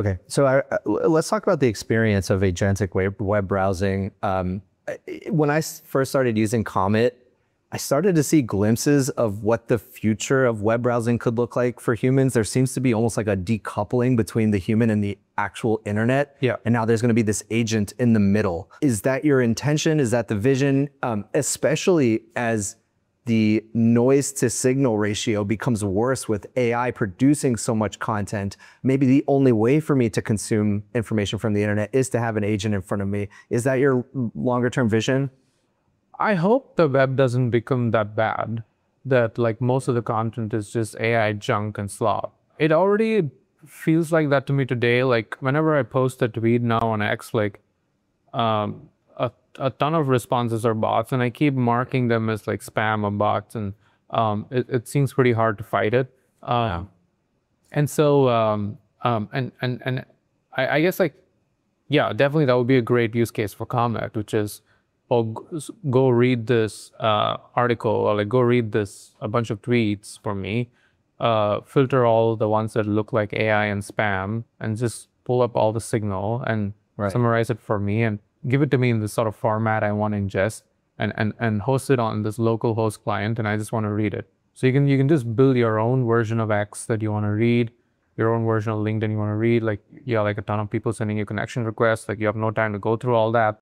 Okay, so I, uh, let's talk about the experience of agentic web, web browsing. Um, when I first started using Comet, I started to see glimpses of what the future of web browsing could look like for humans. There seems to be almost like a decoupling between the human and the actual internet. Yeah. And now there's going to be this agent in the middle. Is that your intention? Is that the vision? Um, especially as the noise to signal ratio becomes worse with AI producing so much content. Maybe the only way for me to consume information from the internet is to have an agent in front of me. Is that your longer term vision? I hope the web doesn't become that bad that like most of the content is just AI junk and slop. It already feels like that to me today. Like whenever I post a tweet now on X, like um, a, ton of responses are bots and I keep marking them as like spam or bots and um, it, it seems pretty hard to fight it. Um, yeah. And so, um, um, and, and, and I, I guess like, yeah, definitely that would be a great use case for Comet, which is or go read this uh, article or like go read this a bunch of tweets for me uh, filter all the ones that look like ai and spam and just pull up all the signal and right. summarize it for me and give it to me in this sort of format i want to ingest and, and and host it on this local host client and i just want to read it. So you can you can just build your own version of x that you want to read your own version of linkedin you want to read like yeah like a ton of people sending you connection requests like you have no time to go through all that